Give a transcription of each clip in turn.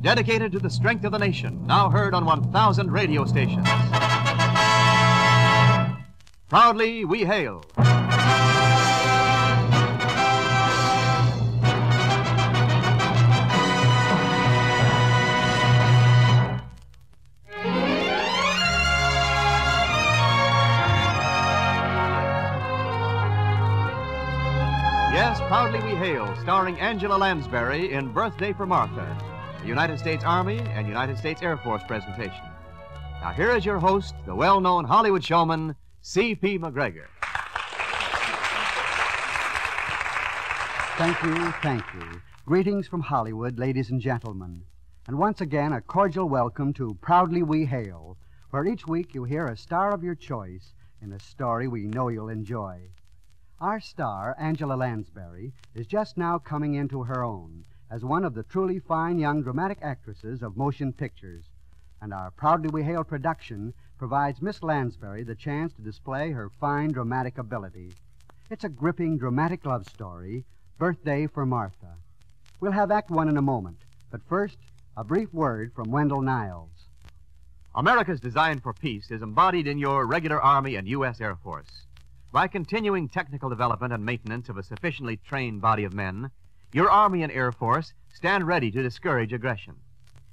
dedicated to the strength of the nation, now heard on 1,000 radio stations. Proudly, we hail. Yes, Proudly We Hail, starring Angela Lansbury in Birthday for Martha, a United States Army and United States Air Force presentation. Now, here is your host, the well known Hollywood showman, C.P. McGregor. Thank you, thank you. Greetings from Hollywood, ladies and gentlemen. And once again, a cordial welcome to Proudly We Hail, where each week you hear a star of your choice in a story we know you'll enjoy. Our star, Angela Lansbury, is just now coming into her own as one of the truly fine young dramatic actresses of motion pictures. And our Proudly We Hail production provides Miss Lansbury the chance to display her fine dramatic ability. It's a gripping dramatic love story, Birthday for Martha. We'll have Act One in a moment, but first, a brief word from Wendell Niles. America's design for peace is embodied in your regular Army and U.S. Air Force. By continuing technical development and maintenance of a sufficiently trained body of men, your Army and Air Force stand ready to discourage aggression.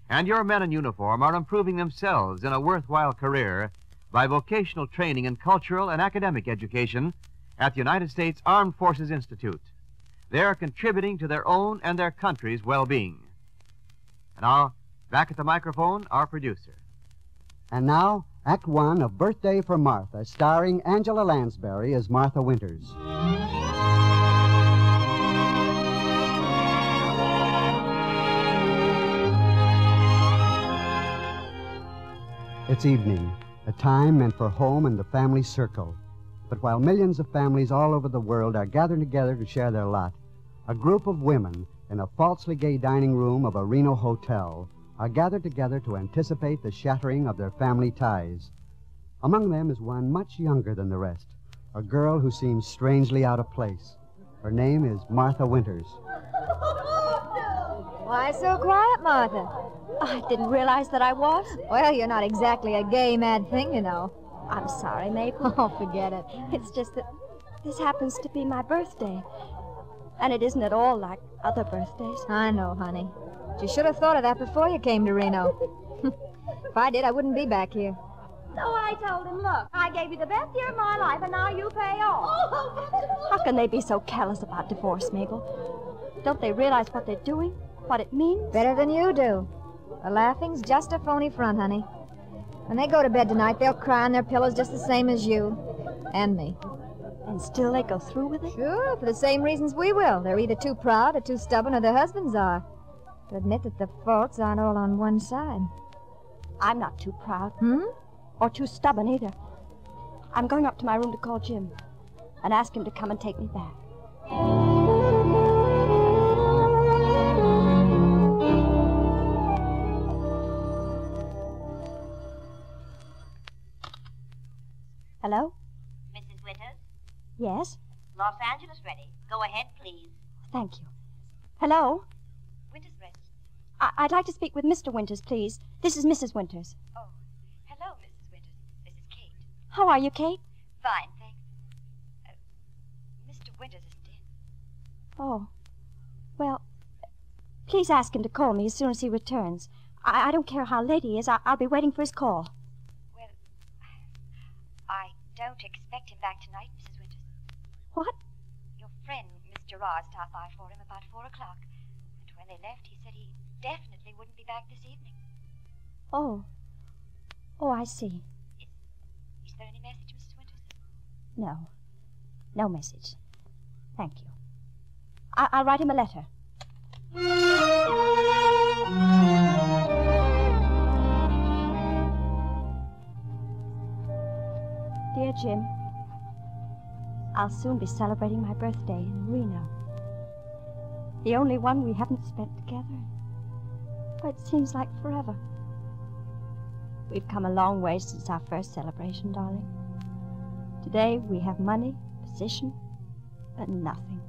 And your men in uniform are improving themselves in a worthwhile career by vocational training in cultural and academic education at the United States Armed Forces Institute. They are contributing to their own and their country's well being. And now, back at the microphone, our producer. And now, Act One of Birthday for Martha, starring Angela Lansbury as Martha Winters. It's evening, a time meant for home and the family circle. But while millions of families all over the world are gathered together to share their lot, a group of women in a falsely gay dining room of a Reno hotel are gathered together to anticipate the shattering of their family ties. Among them is one much younger than the rest, a girl who seems strangely out of place. Her name is Martha Winters. Why so quiet, Martha? I didn't realize that I was. Well, you're not exactly a gay mad thing, you know. I'm sorry, Mabel. Oh, forget it. It's just that this happens to be my birthday. And it isn't at all like other birthdays. I know, honey. But you should have thought of that before you came to Reno. if I did, I wouldn't be back here. So I told him, look, I gave you the best year of my life, and now you pay off. Oh, oh, oh, How can they be so callous about divorce, Mabel? Don't they realize what they're doing? What it means? Better than you do. The laughing's just a phony front, honey. When they go to bed tonight, they'll cry on their pillows just the same as you. And me. And still they go through with it? Sure, for the same reasons we will. They're either too proud or too stubborn or their husbands are. To admit that the faults aren't all on one side. I'm not too proud. Hmm? Or too stubborn either. I'm going up to my room to call Jim and ask him to come and take me back. Hello? Mrs. Winters, Yes? Los Angeles ready. Go ahead, please. Thank you. Hello? Winters ready. I- I'd like to speak with Mr. Winters, please. This is Mrs. Winters. Oh, hello, Mrs. Winters. This is Kate. How are you, Kate? Fine, thanks. Uh, Mr. Winters isn't in. Oh. Well, please ask him to call me as soon as he returns. I, I don't care how late he is. I- I'll be waiting for his call. Don't expect him back tonight, Mrs. Winters. What? Your friend, Mr. Ross, stopped by for him about four o'clock. And when they left, he said he definitely wouldn't be back this evening. Oh. Oh, I see. Is there any message, Mrs. Winters? No. No message. Thank you. I- I'll write him a letter. Jim, I'll soon be celebrating my birthday in Reno. The only one we haven't spent together. But it seems like forever. We've come a long way since our first celebration, darling. Today we have money, position, but nothing.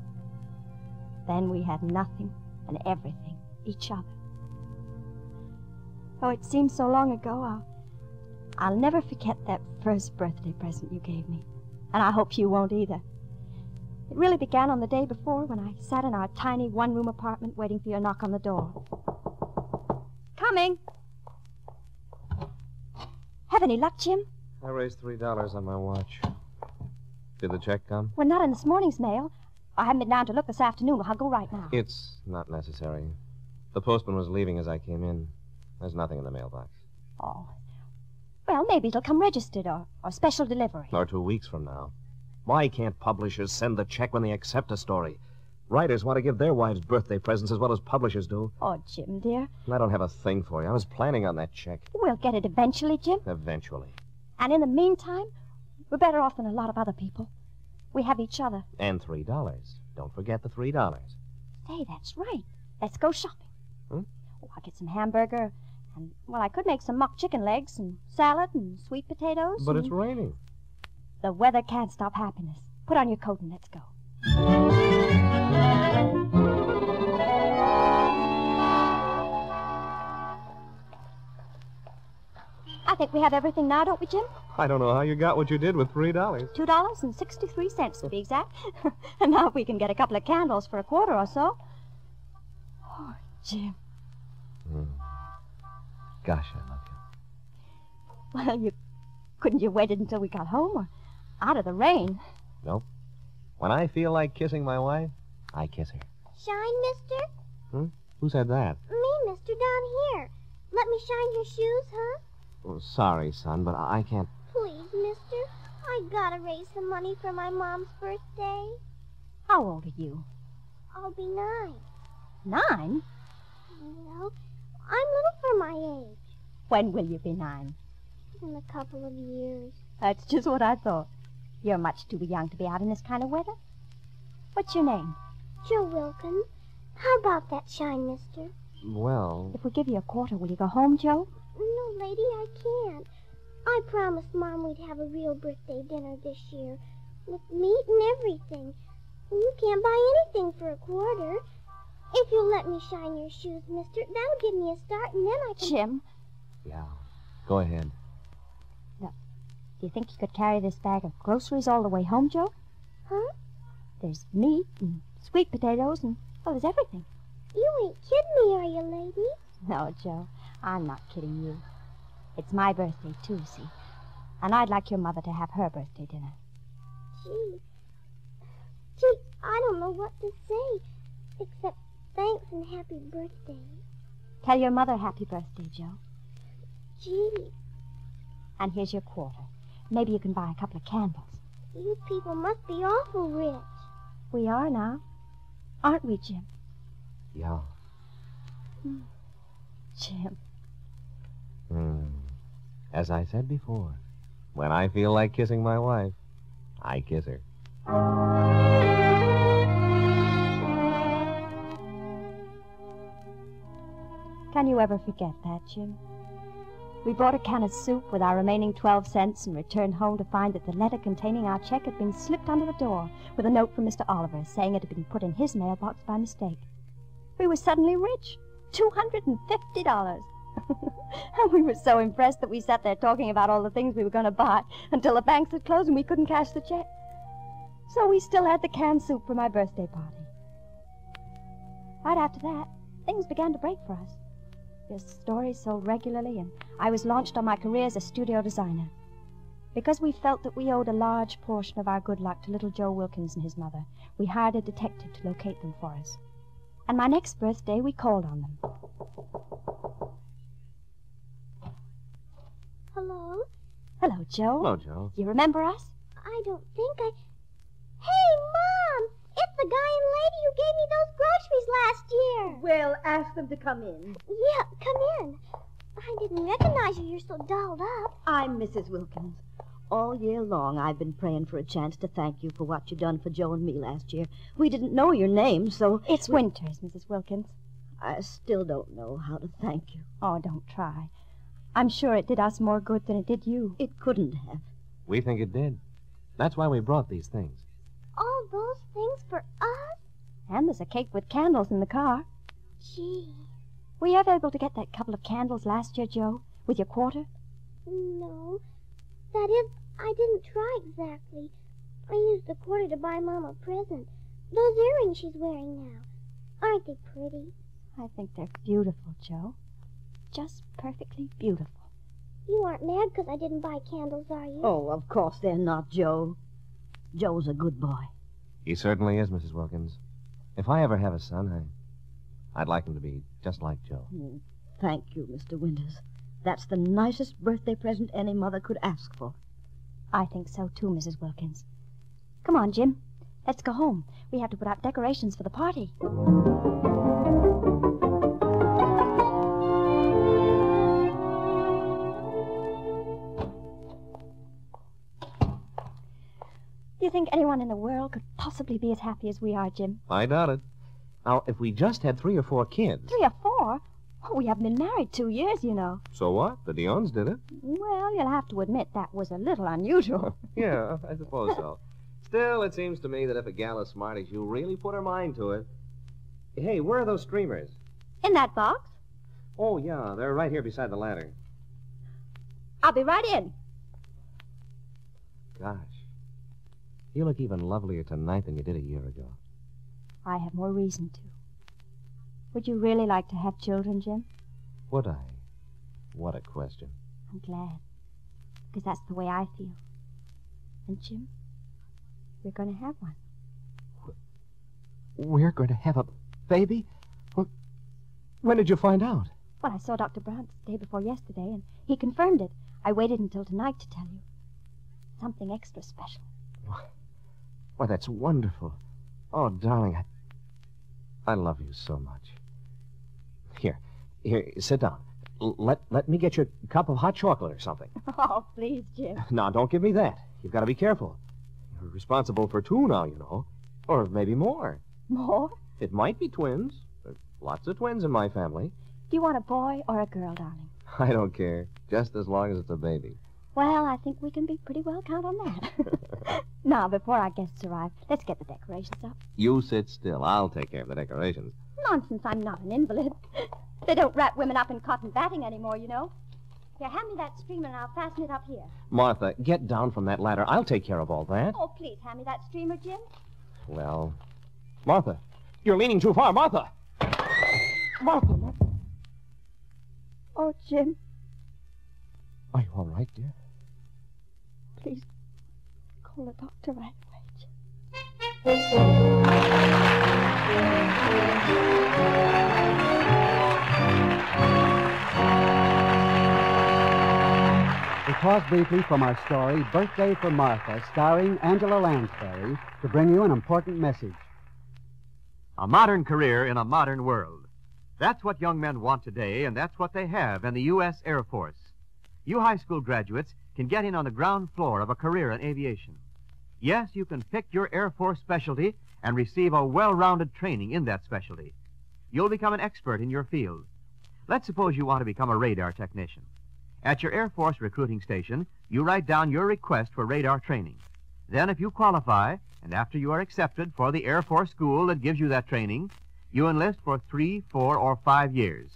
Then we had nothing and everything, each other. Oh, it seems so long ago, I'll, I'll never forget that first birthday present you gave me. And I hope you won't either. It really began on the day before when I sat in our tiny one room apartment waiting for your knock on the door. Coming. Have any luck, Jim? I raised three dollars on my watch. Did the check come? Well, not in this morning's mail. I haven't been down to look this afternoon. I'll go right now. It's not necessary. The postman was leaving as I came in. There's nothing in the mailbox. Oh. Well, maybe it'll come registered or, or special delivery. Or two weeks from now. Why can't publishers send the check when they accept a story? Writers want to give their wives birthday presents as well as publishers do. Oh, Jim, dear. I don't have a thing for you. I was planning on that check. We'll get it eventually, Jim. Eventually. And in the meantime, we're better off than a lot of other people. We have each other. And three dollars. Don't forget the three dollars. Say, that's right. Let's go shopping. Hmm? Oh, I'll get some hamburger. And, well, I could make some mock chicken legs and salad and sweet potatoes. But it's raining. The weather can't stop happiness. Put on your coat and let's go. I think we have everything now, don't we, Jim? I don't know how you got what you did with three dollars. Two dollars and sixty-three cents to be exact. and now if we can get a couple of candles for a quarter or so. Oh, Jim. Hmm. Gosh, I love you. Well, you couldn't you waited until we got home or out of the rain? Nope. When I feel like kissing my wife, I kiss her. Shine, mister? Hmm? Who said that? Me, mister, down here. Let me shine your shoes, huh? Oh, sorry, son, but I I can't. Please, mister. I gotta raise some money for my mom's birthday. How old are you? I'll be nine. Nine? Well, I'm little for my age. When will you be nine? In a couple of years. That's just what I thought. You're much too young to be out in this kind of weather. What's your name? Joe Wilkins. How about that shine, mister? Well, If we give you a quarter, will you go home, Joe? No, lady, I can't. I promised Mom we'd have a real birthday dinner this year. With meat and everything. You can't buy anything for a quarter. If you'll let me shine your shoes, mister, that'll give me a start, and then I can... Jim, yeah. Go ahead. do you think you could carry this bag of groceries all the way home, Joe? Huh? There's meat and sweet potatoes and, well, there's everything. You ain't kidding me, are you, lady? No, Joe, I'm not kidding you. It's my birthday, too, see? And I'd like your mother to have her birthday dinner. Gee. Gee, I don't know what to say. Except thanks and happy birthday. Tell your mother happy birthday, Joe. Gee, And here's your quarter. Maybe you can buy a couple of candles. you people must be awful rich. We are now. Aren't we, Jim? Yeah. Jim. Hmm. As I said before, when I feel like kissing my wife, I kiss her. Can you ever forget that, Jim? We bought a can of soup with our remaining 12 cents and returned home to find that the letter containing our check had been slipped under the door with a note from Mr. Oliver saying it had been put in his mailbox by mistake. We were suddenly rich. $250. and we were so impressed that we sat there talking about all the things we were going to buy until the banks had closed and we couldn't cash the check. So we still had the canned soup for my birthday party. Right after that, things began to break for us. Your stories sold regularly, and I was launched on my career as a studio designer. Because we felt that we owed a large portion of our good luck to little Joe Wilkins and his mother, we hired a detective to locate them for us. And my next birthday, we called on them. Hello? Hello, Joe. Hello, Joe. You remember us? I don't think I. Hey, Mom! It's the guy and lady who gave me those groceries last year. Well, ask them to come in. Yeah, come in. I didn't recognize you. You're so dolled up. I'm Mrs. Wilkins. All year long, I've been praying for a chance to thank you for what you done for Joe and me last year. We didn't know your name, so It's Winters, Mrs. Wilkins. I still don't know how to thank you. Oh, don't try. I'm sure it did us more good than it did you. It couldn't have. We think it did. That's why we brought these things. Those things for us? And there's a cake with candles in the car. Gee. Were you ever able to get that couple of candles last year, Joe, with your quarter? No. That is, I didn't try exactly. I used the quarter to buy Mom a present. Those earrings she's wearing now. Aren't they pretty? I think they're beautiful, Joe. Just perfectly beautiful. You aren't mad 'cause I didn't buy candles, are you? Oh, of course they're not, Joe. Joe's a good boy. He certainly is, Mrs. Wilkins. If I ever have a son, I, I'd like him to be just like Joe. Mm, Thank you, Mr. Winters. That's the nicest birthday present any mother could ask for. I think so too, Mrs. Wilkins. Come on, Jim. Let's go home. We have to put up decorations for the party. Do you think anyone in the world could possibly be as happy as we are, Jim? I doubt it. Now, if we just had three or four kids. Three or four? Oh, we haven't been married two years, you know. So what? The Dionne's did it. Well, you'll have to admit that was a little unusual. yeah, I suppose so. Still, it seems to me that if a gal as smart as you really put her mind to it. Hey, where are those streamers? In that box? Oh, yeah, they're right here beside the ladder. I'll be right in. Gosh. You look even lovelier tonight than you did a year ago. I have more reason to. Would you really like to have children, Jim? Would I? What a question. I'm glad. Because that's the way I feel. And, Jim, we're going to have one. We're going to have a baby? Well, when did you find out? Well, I saw Dr. Brown the day before yesterday, and he confirmed it. I waited until tonight to tell you. Something extra special. Why, that's wonderful. Oh, darling, I, I love you so much. Here, here, sit down. L- let let me get you a cup of hot chocolate or something. Oh, please, Jim. Now, don't give me that. You've got to be careful. You're responsible for two now, you know, or maybe more. More? It might be twins. There's lots of twins in my family. Do you want a boy or a girl, darling? I don't care, just as long as it's a baby. Well, I think we can be pretty well count on that. now, before our guests arrive, let's get the decorations up. You sit still. I'll take care of the decorations. Nonsense, I'm not an invalid. They don't wrap women up in cotton batting anymore, you know. Here, hand me that streamer and I'll fasten it up here. Martha, get down from that ladder. I'll take care of all that. Oh, please hand me that streamer, Jim. Well, Martha, you're leaning too far. Martha! Martha, Martha. Oh, Jim, Are you all right, dear? Please call the doctor right away. We pause briefly from our story, Birthday for Martha, starring Angela Lansbury, to bring you an important message. A modern career in a modern world. That's what young men want today, and that's what they have in the U.S. Air Force. You high school graduates can get in on the ground floor of a career in aviation. Yes, you can pick your Air Force specialty and receive a well rounded training in that specialty. You'll become an expert in your field. Let's suppose you want to become a radar technician. At your Air Force recruiting station, you write down your request for radar training. Then, if you qualify, and after you are accepted for the Air Force school that gives you that training, you enlist for three, four, or five years.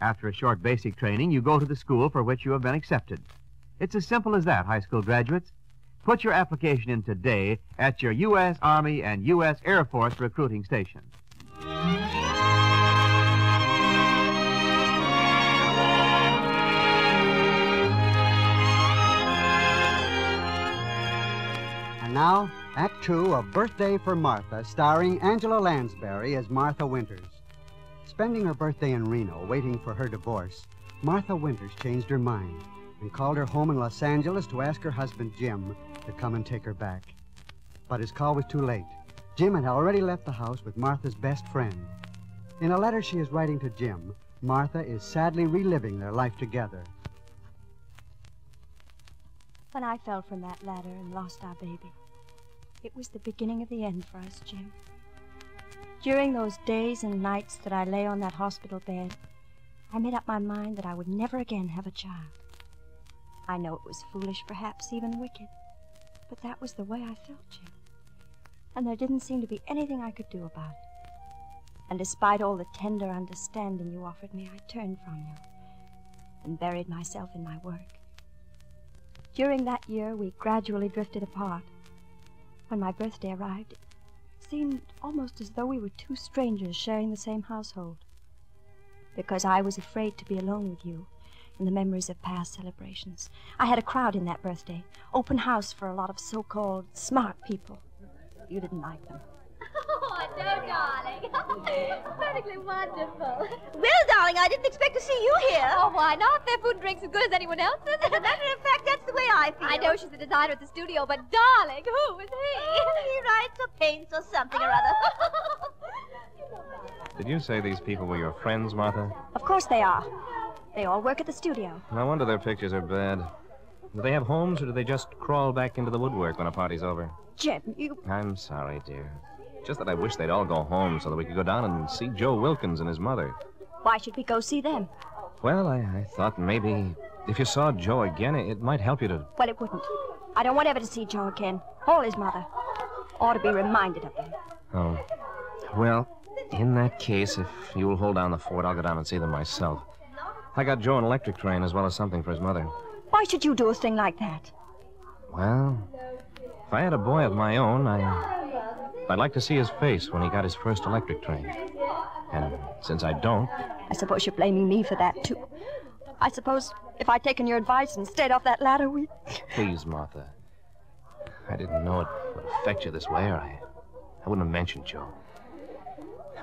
After a short basic training, you go to the school for which you have been accepted. It's as simple as that, high school graduates. Put your application in today at your U.S. Army and U.S. Air Force recruiting station. And now, Act Two of Birthday for Martha, starring Angela Lansbury as Martha Winters. Spending her birthday in Reno, waiting for her divorce, Martha Winters changed her mind and called her home in Los Angeles to ask her husband, Jim, to come and take her back. But his call was too late. Jim had already left the house with Martha's best friend. In a letter she is writing to Jim, Martha is sadly reliving their life together. When I fell from that ladder and lost our baby, it was the beginning of the end for us, Jim. During those days and nights that I lay on that hospital bed, I made up my mind that I would never again have a child. I know it was foolish, perhaps even wicked, but that was the way I felt, Jim. And there didn't seem to be anything I could do about it. And despite all the tender understanding you offered me, I turned from you and buried myself in my work. During that year, we gradually drifted apart. When my birthday arrived, it seemed almost as though we were two strangers sharing the same household. Because I was afraid to be alone with you in the memories of past celebrations. I had a crowd in that birthday, open house for a lot of so called smart people. You didn't like them. Oh, no, darling. Perfectly wonderful. Well, darling, I didn't expect to see you here. Oh, why not? Their food and drink's as good as anyone else's. As a matter of fact, that's the way I feel. I know she's the designer at the studio, but darling, who is he? Oh, he writes or paints or something or other. Did you say these people were your friends, Martha? Of course they are. They all work at the studio. No wonder their pictures are bad. Do they have homes, or do they just crawl back into the woodwork when a party's over? Jim, you. I'm sorry, dear. Just that I wish they'd all go home so that we could go down and see Joe Wilkins and his mother. Why should we go see them? Well, I, I thought maybe if you saw Joe again, it, might help you to. Well, it wouldn't. I don't want ever to see Joe again, or his mother. Ought to be reminded of him. Oh. Well, in that case, if you'll hold down the fort, I'll go down and see them myself. I got Joe an electric train as well as something for his mother. Why should you do a thing like that? Well, if I had a boy of my own, I. I'd like to see his face when he got his first electric train. And since I don't, I suppose you're blaming me for that, too. I suppose if I'd taken your advice and stayed off that ladder, we. please, Martha. I didn't know it would affect you this way, or I, I wouldn't have mentioned Joe.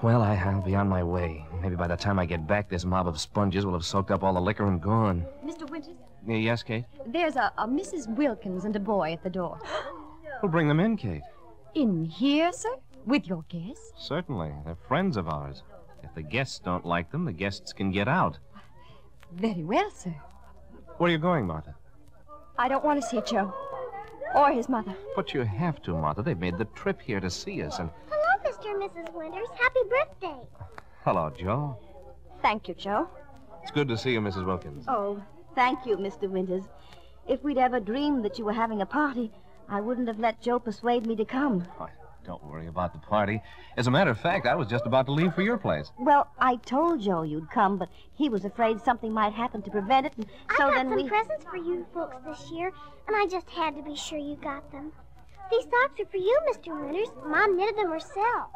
Well, I, I'll be on my way. Maybe by the time I get back, this mob of sponges will have soaked up all the liquor and gone. Mr. Winters, Yes, Kate? there's a, a Mrs. Wilkins and a boy at the door. We'll bring them in, Kate. In here, sir? With your guests? Certainly. They're friends of ours. If the guests don't like them, the guests can get out. Very well, sir. Where are you going, Martha? I don't want to see Joe. Or his mother. But you have to, Martha. They've made the trip here to see us. And Mr. and Mrs. Winters. Happy birthday. hello, Joe. Thank you, Joe. It's good to see you, Mrs. Wilkins. Oh, thank you, Mr. Winters. If we'd ever dreamed that you were having a party, I wouldn't have let Joe persuade me to come. Oh, don't worry about the party. As a matter of fact, I was just about to leave for your place. Well, I told Joe you'd come, but he was afraid something might happen to prevent it, and I so got then some we. presents for you folks this year, and I just had to be sure you got them. These socks are for you, Mr. Winters. Mom knitted them herself.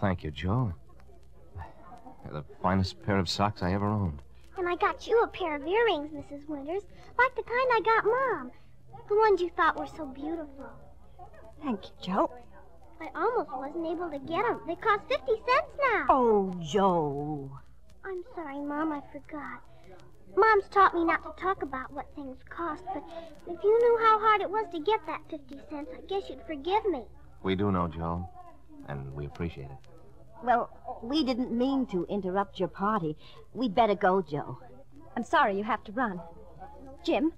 Thank you, Joe. They're the finest pair of socks I ever owned. And I got you a pair of earrings, Mrs. Winters, like the kind I got Mom. The ones you thought were so beautiful. Thank you, Joe. I almost wasn't able to get them. They cost 50 cents now. Oh, Joe. I'm sorry, Mom, I forgot. Mom's taught me not to talk about what things cost, but if you knew how hard it was to get that 50 cents, I guess you'd forgive me. We do know, Joe, and we appreciate it. Well, we didn't mean to interrupt your party. We'd better go, Joe. I'm sorry you have to run. Jim,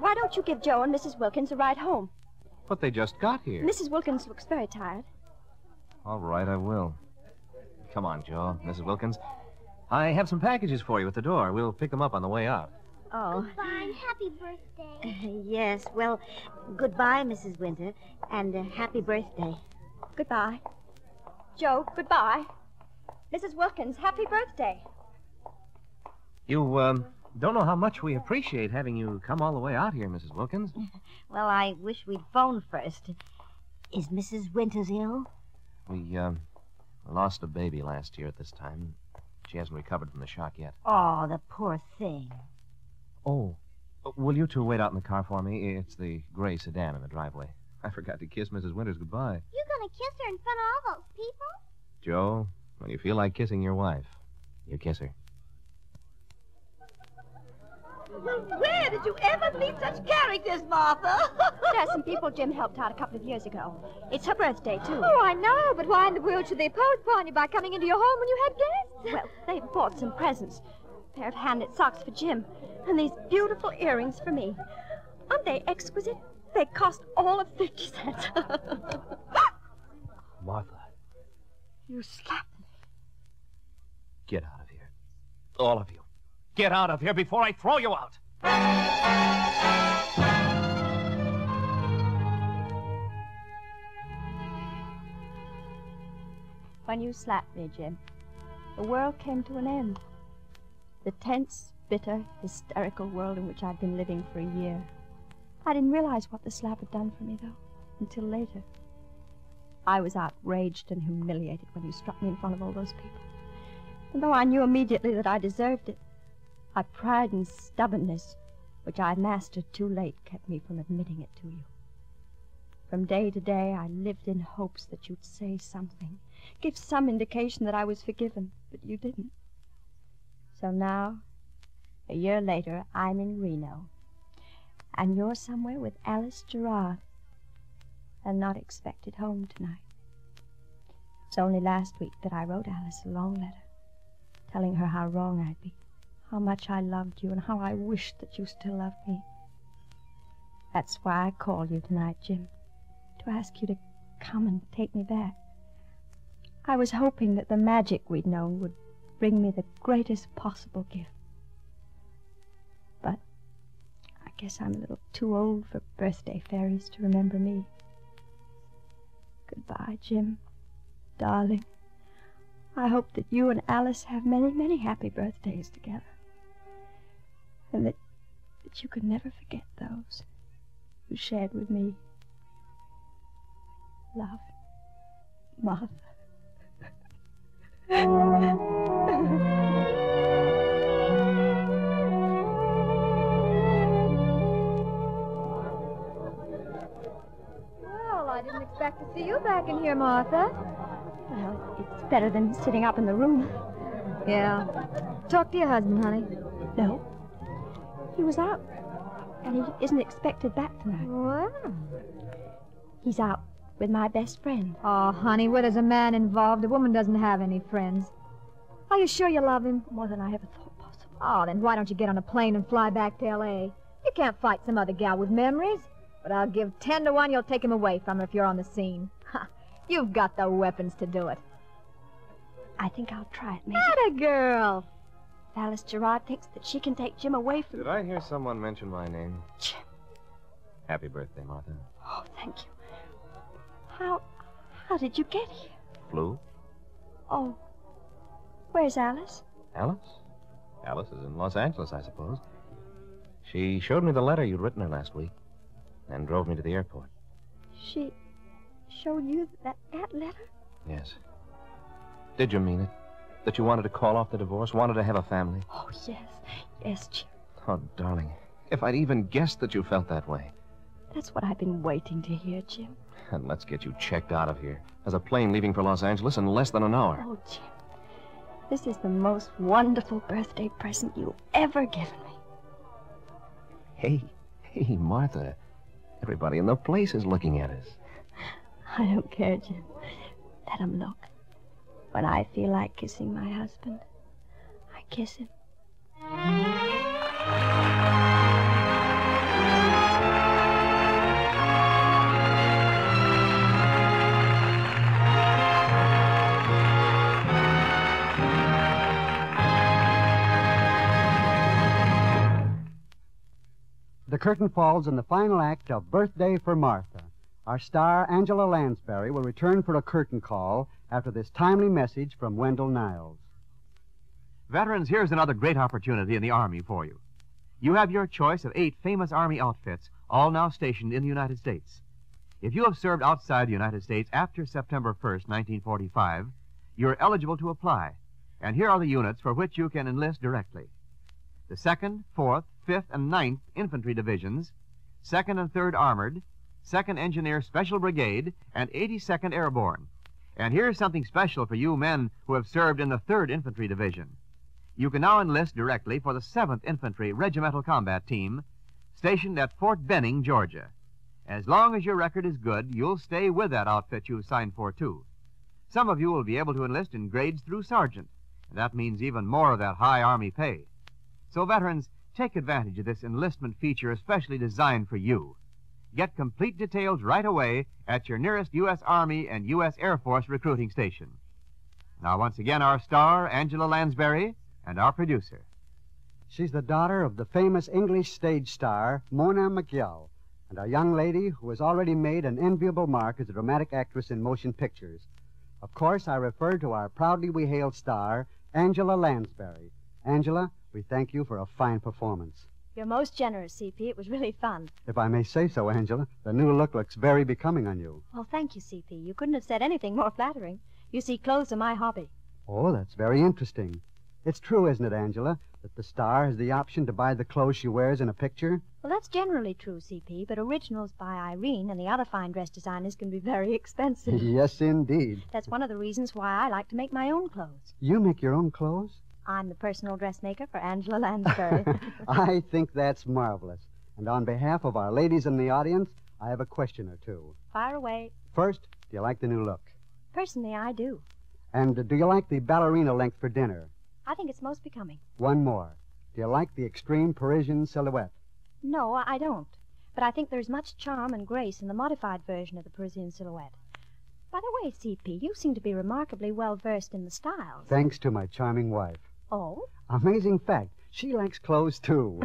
why don't you give Joe and Mrs. Wilkins a ride home? But they just got here. Mrs. Wilkins looks very tired. All right, I will. Come on, Joe, Mrs. Wilkins. I have some packages for you at the door. We'll pick them up on the way out. Oh, Fine. Happy birthday. yes. Well, goodbye, Mrs. Winter, and uh, happy birthday. Goodbye. Joe, goodbye. Mrs. Wilkins, happy birthday. You, um, don't know how much we appreciate having you come all the way out here, Mrs. Wilkins. Well, I wish we'd phoned first. Is Mrs. Winters ill? We, um, lost a baby last year at this time. She hasn't recovered from the shock yet. Oh, the poor thing. Oh. Will you two wait out in the car for me? It's the gray sedan in the driveway. I forgot to kiss Mrs. Winters goodbye. You gonna kiss her in front of all those people? Joe, when you feel like kissing your wife, you kiss her. Where did you ever meet such characters, Martha? There are some people Jim helped out a couple of years ago. It's her birthday, too. Oh, I know, but why in the world should they pose upon you by coming into your home when you had guests? Well, they bought some presents. A pair of hand-knit socks for Jim, and these beautiful earrings for me. Aren't they exquisite? They cost all of 50 cents. Martha, you slapped me. get out of here. All of you. Get out of here before I throw you out. When you slapped me, Jim, the world came to an end. The tense, bitter, hysterical world in which I'd been living for a year. I didn't realize what the slap had done for me, though, until later. I was outraged and humiliated when you struck me in front of all those people. And though I knew immediately that I deserved it, my pride and stubbornness, which I mastered too late, kept me from admitting it to you. From day to day, I lived in hopes that you'd say something, give some indication that I was forgiven, but you didn't. So now, a year later, I'm in Reno, and you're somewhere with Alice Gerard, and not expected home tonight. It's only last week that I wrote Alice a long letter, telling her how wrong I'd been, how much I loved you, and how I wished that you still loved me. That's why I called you tonight, Jim to ask you to come and take me back. I was hoping that the magic we'd known would bring me the greatest possible gift. But I guess I'm a little too old for birthday fairies to remember me. Goodbye, Jim. Darling. I hope that you and Alice have many, many happy birthdays together. And that, that you can never forget those who shared with me love, Martha. Well, I didn't expect to see you back in here, Martha. Well, it's better than sitting up in the room. Yeah. Talk to your husband, honey. No. He was out, and he isn't expected back tonight. Well. He's out with my best friend. Oh, honey, where there's a man involved, a woman doesn't have any friends. Are you sure you love him? More than I ever thought possible. Oh, then why don't you get on a plane and fly back to L.A.? You can't fight some other gal with memories. But I'll give ten to one you'll take him away from her if you're on the scene. Ha! You've got the weapons to do it. I think I'll try it, maybe. a girl! Alice Gerard thinks that she can take Jim away from Did I hear someone mention my name? Jim. Happy birthday, Martha. Oh, thank you. How how did you get here? Flew? Oh. Where's Alice? Alice? Alice is in Los Angeles, I suppose. She showed me the letter you'd written her last week and drove me to the airport. She showed you that that letter? Yes. Did you mean it? That you wanted to call off the divorce, wanted to have a family? Oh, yes. Yes, Jim. Oh, darling. If I'd even guessed that you felt that way. That's what I've been waiting to hear, Jim. And let's get you checked out of here. There's a plane leaving for Los Angeles in less than an hour. Oh, Jim. This is the most wonderful birthday present you've ever given me. Hey, hey, Martha. Everybody in the place is looking at us. I don't care, Jim. Let 'em look. When I feel like kissing my husband, I kiss him. The curtain falls in the final act of Birthday for Martha. Our star, Angela Lansbury, will return for a curtain call after this timely message from Wendell Niles. Veterans, here's another great opportunity in the Army for you. You have your choice of eight famous Army outfits, all now stationed in the United States. If you have served outside the United States after September 1st, 1945, you're eligible to apply. And here are the units for which you can enlist directly the 2nd, 4th, 5th, and 9th Infantry Divisions, 2nd and 3rd Armored, 2nd Engineer Special Brigade, and 82nd Airborne. And here's something special for you men who have served in the 3rd Infantry Division. You can now enlist directly for the 7th Infantry Regimental Combat Team, stationed at Fort Benning, Georgia. As long as your record is good, you'll stay with that outfit you've signed for, too. Some of you will be able to enlist in grades through sergeant, and that means even more of that high Army pay. So, veterans, take advantage of this enlistment feature especially designed for you. Get complete details right away at your nearest U.S. Army and U.S. Air Force recruiting station. Now, once again, our star, Angela Lansbury, and our producer. She's the daughter of the famous English stage star, Moyna Macgill, and a young lady who has already made an enviable mark as a dramatic actress in motion pictures. Of course, I refer to our proudly we hail star, Angela Lansbury. Angela, we thank you for a fine performance. You're most generous, CP. It was really fun. If I may say so, Angela, the new look looks very becoming on you. Well, thank you, CP. You couldn't have said anything more flattering. You see, clothes are my hobby. Oh, that's very interesting. It's true, isn't it, Angela, that the star has the option to buy the clothes she wears in a picture? Well, that's generally true, CP, but originals by Irene and the other fine dress designers can be very expensive. yes, indeed. That's one of the reasons why I like to make my own clothes. You make your own clothes? I'm the personal dressmaker for Angela Lansbury. I think that's marvelous. And on behalf of our ladies in the audience, I have a question or two. Fire away. First, do you like the new look? Personally, I do. And uh, do you like the ballerina length for dinner? I think it's most becoming. One more. Do you like the extreme Parisian silhouette? No, I don't. But I think there's much charm and grace in the modified version of the Parisian silhouette. By the way, CP, you seem to be remarkably well versed in the styles. Thanks to my charming wife. Oh? Amazing fact. She likes clothes, too.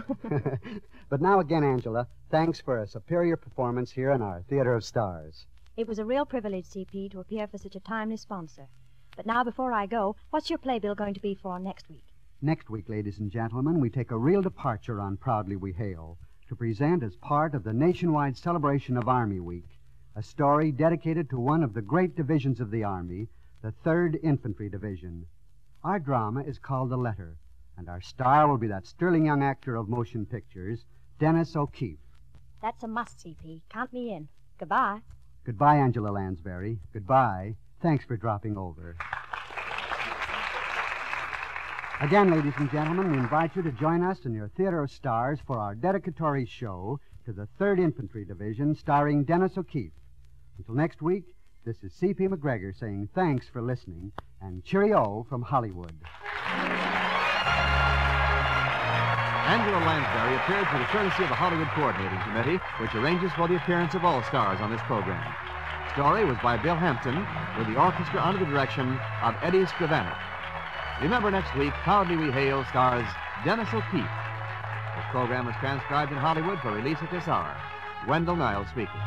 but now again, Angela, thanks for a superior performance here in our Theater of Stars. It was a real privilege, CP, to appear for such a timely sponsor. But now, before I go, what's your playbill going to be for next week? Next week, ladies and gentlemen, we take a real departure on Proudly We Hail to present as part of the nationwide celebration of Army Week a story dedicated to one of the great divisions of the Army, the 3rd Infantry Division. Our drama is called The Letter, and our star will be that sterling young actor of motion pictures, Dennis O'Keefe. That's a must, CP. Count me in. Goodbye. Goodbye, Angela Lansbury. Goodbye. Thanks for dropping over. Again, ladies and gentlemen, we invite you to join us in your Theater of Stars for our dedicatory show to the 3rd Infantry Division starring Dennis O'Keefe. Until next week, this is C.P. McGregor saying thanks for listening and cheerio from Hollywood. Angela Lansbury appeared through the courtesy of the Hollywood Coordinating Committee, which arranges for the appearance of all stars on this program. Story was by Bill Hampton, with the orchestra under the direction of Eddie Scrivener. Remember next week, Proudly We Hail stars Dennis O'Keefe. This program was transcribed in Hollywood for release at this hour. Wendell Niles speaking.